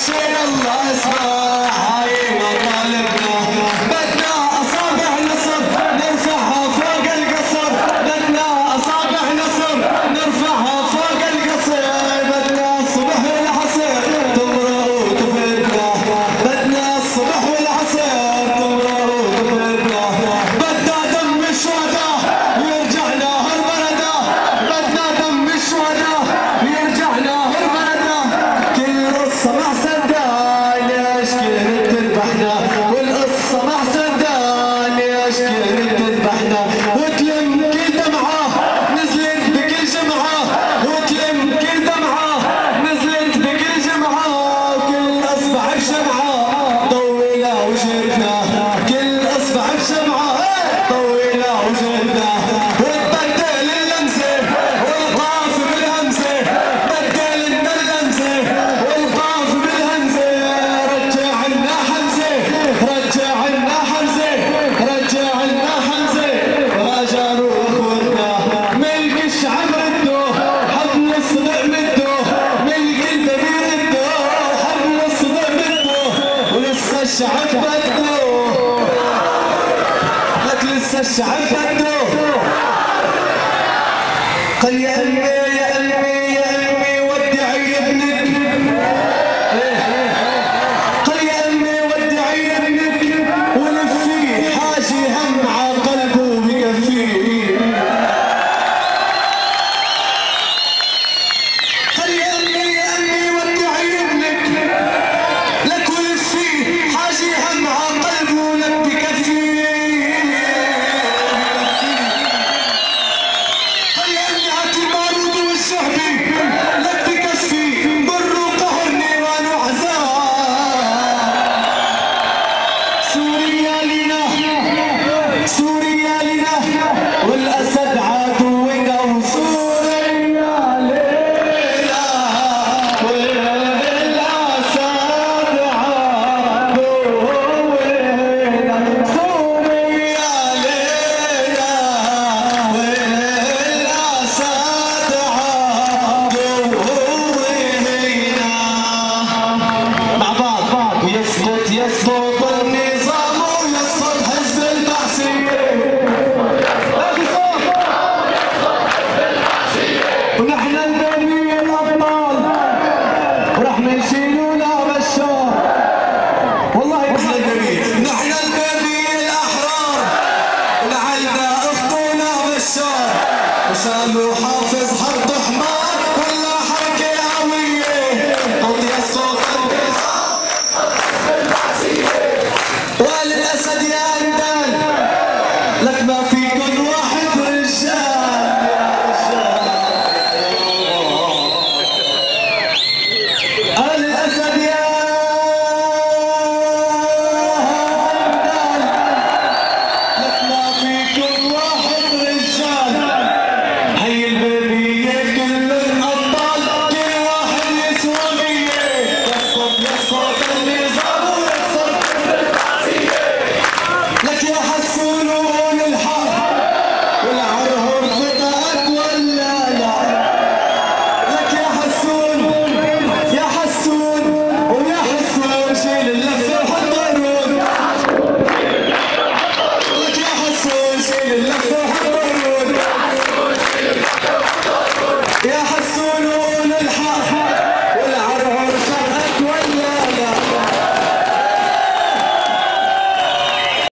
Yaşar Allah الشعب بده قيل سيحاسب